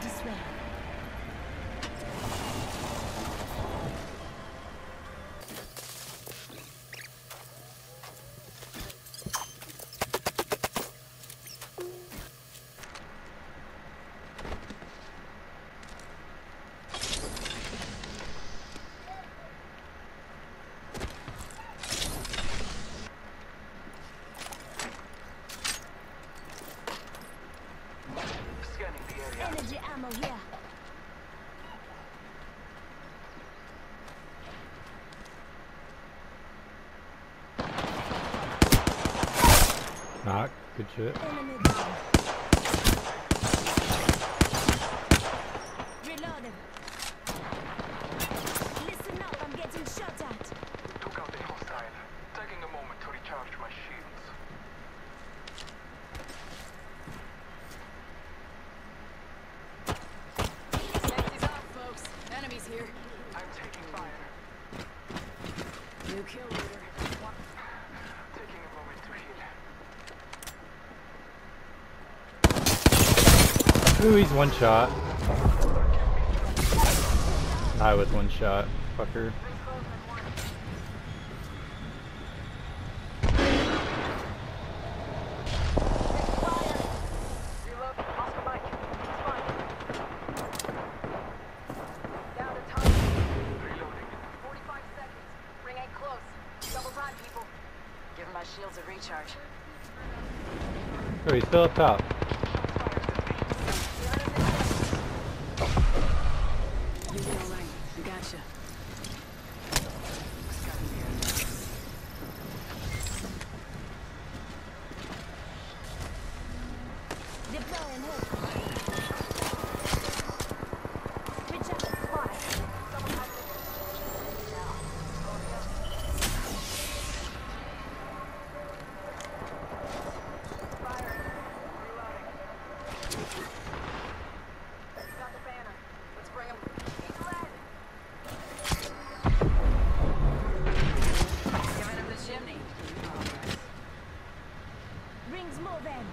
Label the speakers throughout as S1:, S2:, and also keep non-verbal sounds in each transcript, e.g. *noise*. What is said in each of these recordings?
S1: this way.
S2: Knock. Good Ooh, he's one shot. I was one shot. Fucker. Oh, he's still up
S3: Down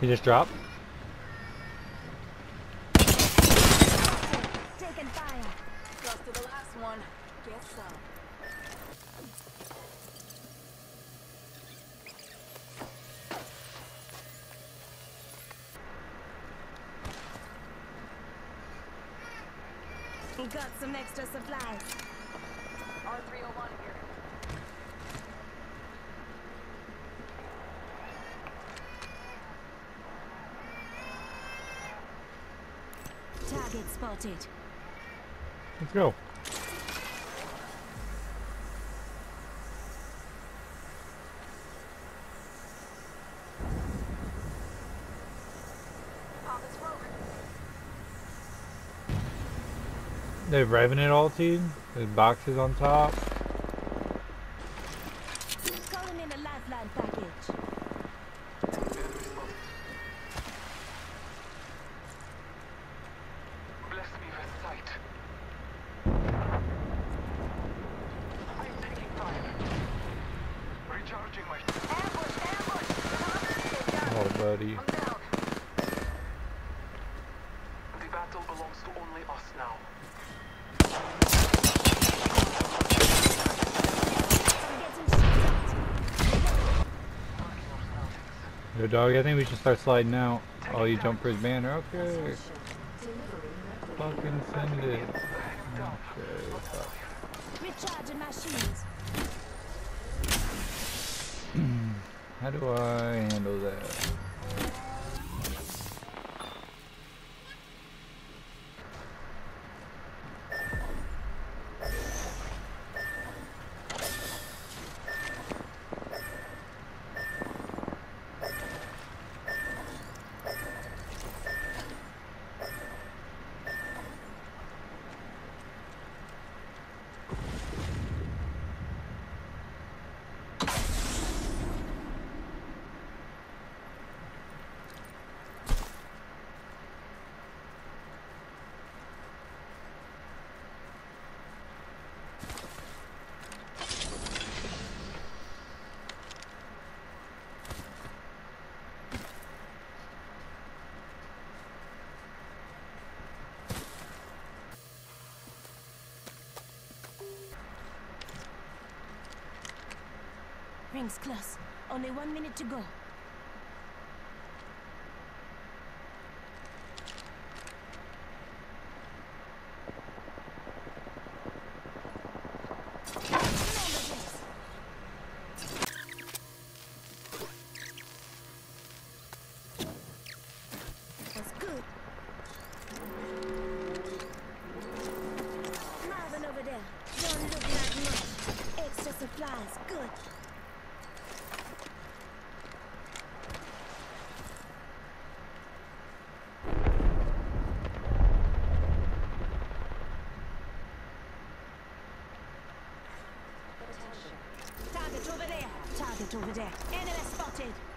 S3: Get some.
S1: We got some extra supplies.
S3: R301 here.
S1: Target spotted.
S2: Let's go.
S3: Pop the smoke.
S2: it all, Revenant ulti. There's boxes on top.
S1: Calling in a lifeline package.
S4: Bless me with sight. I'm taking fire. Recharging my
S3: Ambush! Ambush!
S2: Oh, buddy.
S4: The battle belongs to only us now.
S1: I'm getting shot at.
S4: Marking our surroundings.
S2: Yo, dog, I think we should start sliding out. Oh, you jump for his banner. Okay. Fucking send it. Okay.
S1: Recharging *clears throat* shields.
S2: How do I handle that?
S1: Rings close. Only one minute to go. Remember this. That's good. Marvin over there. Don't look like much. Extra supplies. Good. Target over there. Target over there. Enemy spotted.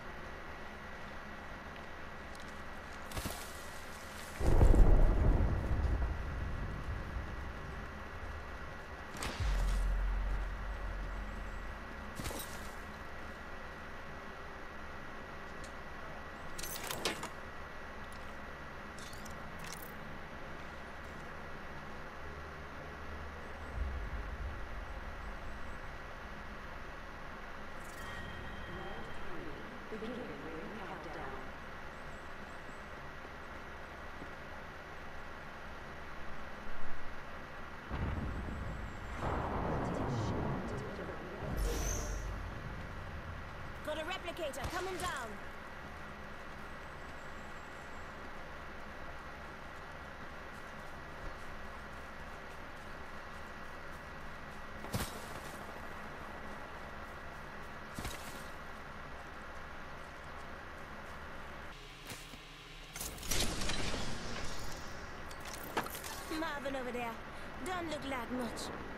S1: A replicator coming down. Marvin over there. Don't look like much.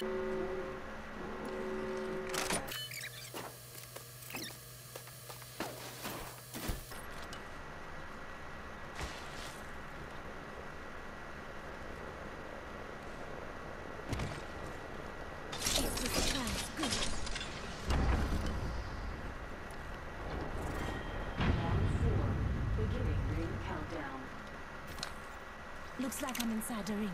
S1: Looks like I'm inside the ring.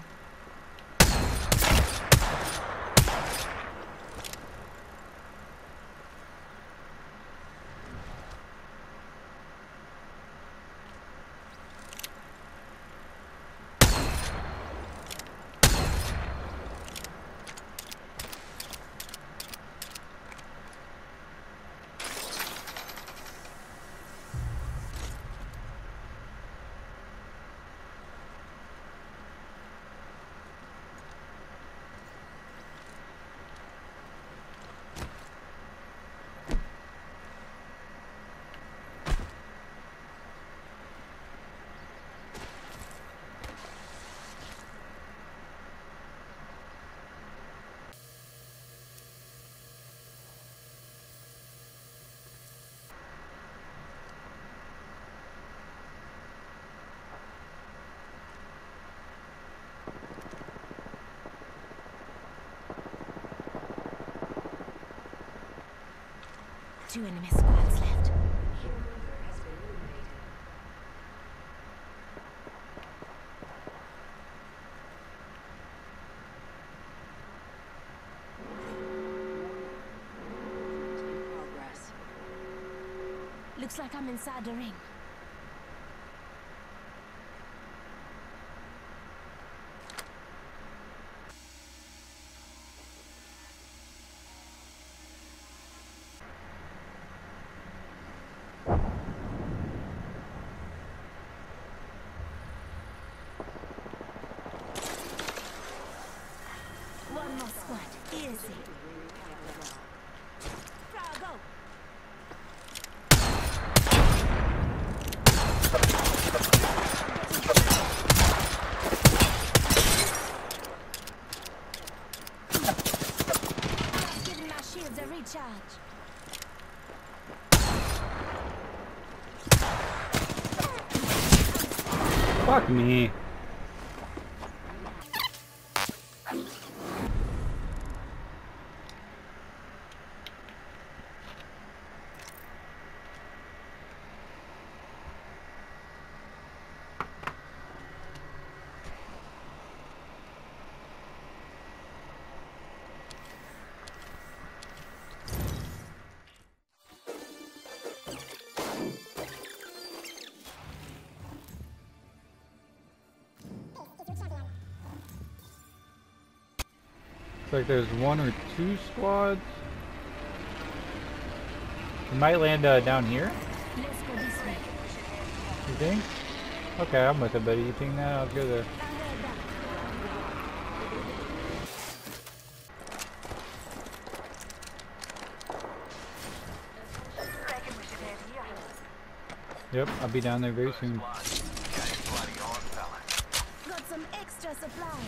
S1: Two enemy squads left. Looks like I'm inside the ring.
S2: Fuck me. Like there's one or two squads. We might land uh, down here,
S1: Let's go this way.
S2: you think? Okay, I'm with it, buddy. You think that? I'll go there.
S1: I heard that.
S3: Reckon we should head here.
S2: Yep, I'll be down there very soon.
S1: Got some extra supplies.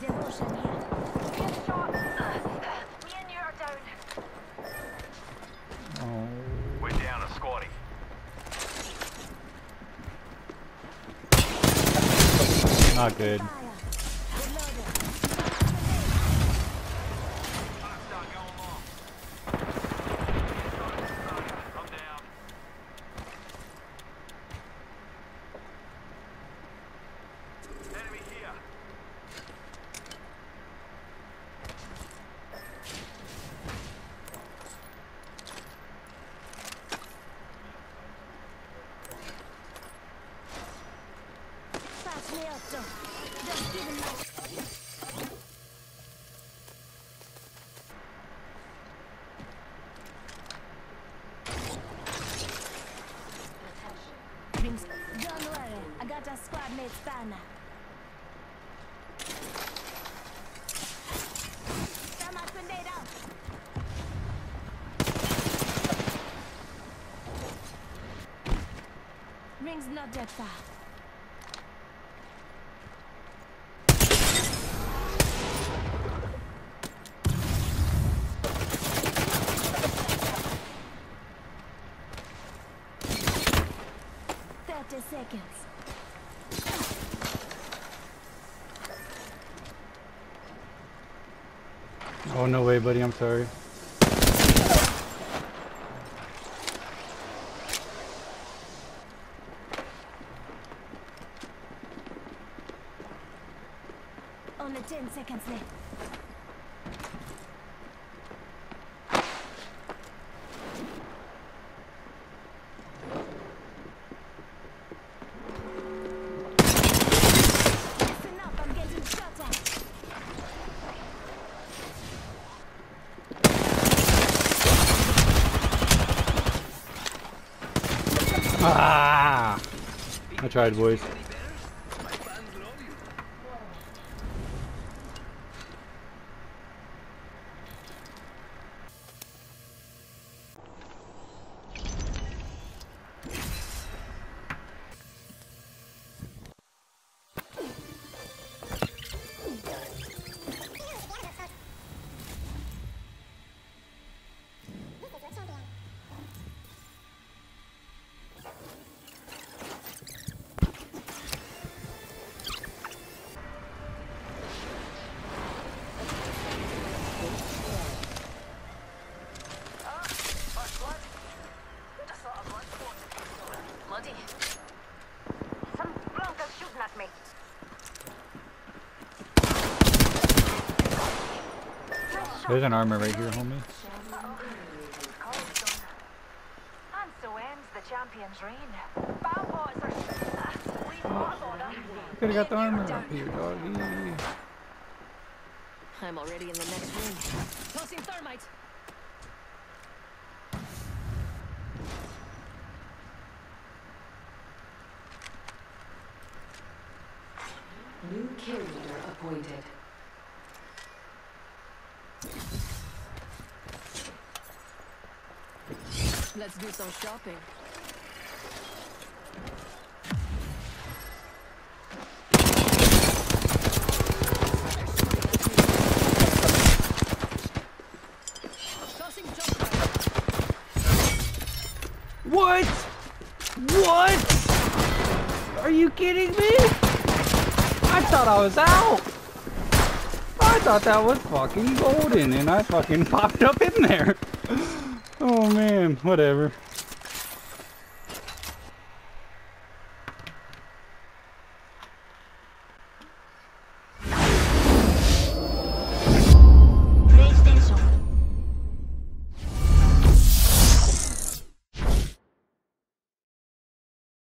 S1: They're pushing here.
S3: Get shot. Me and you are down.
S2: Oh.
S4: We're down a squatty.
S2: Not good.
S1: Fire. Reloaded.
S4: Start going long. I'm down. Enemy here.
S1: Patch me up, though. Just giving my... Rings. Don't worry, I got a squad mate spanner. Thermite grenade out. Rings not that far. Thirty seconds.
S2: Oh, no way, buddy. I'm sorry.
S1: Only ten seconds left. Listen up, I'm getting shot at.
S2: Ah! I tried, boys. There's an armor right here, homie.
S3: Call's. And so ends the champion's reign. Balbots are... We fought order.
S2: You could have got the armor up here, doggy.
S3: I'm already in the next room. Tossing thermite.
S5: New kill leader appointed.
S3: Let's do some shopping.
S2: What? What? Are you kidding me? I thought I was out. I thought that was fucking golden and I fucking popped up in there. Oh man, whatever.